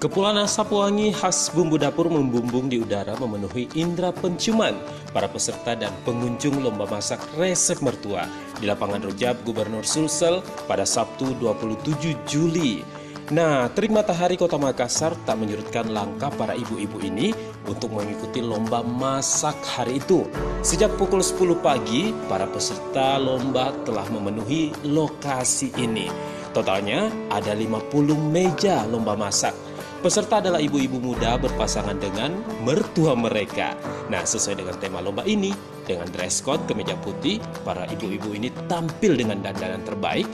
Kepulan asap wangi khas bumbu dapur membumbung di udara memenuhi indera penciuman para peserta dan pengunjung lomba masak resep mertua di lapangan Rojab Gubernur Sulsel pada Sabtu 27 Juli. Nah, terik matahari kota Makassar tak menyurutkan langkah para ibu-ibu ini untuk mengikuti lomba masak hari itu. Sejak pukul 10 pagi, para peserta lomba telah memenuhi lokasi ini. Totalnya ada 50 meja lomba masak. Peserta adalah ibu-ibu muda berpasangan dengan mertua mereka. Nah, sesuai dengan tema lomba ini, dengan dress code kemeja putih, para ibu-ibu ini tampil dengan dandanan terbaik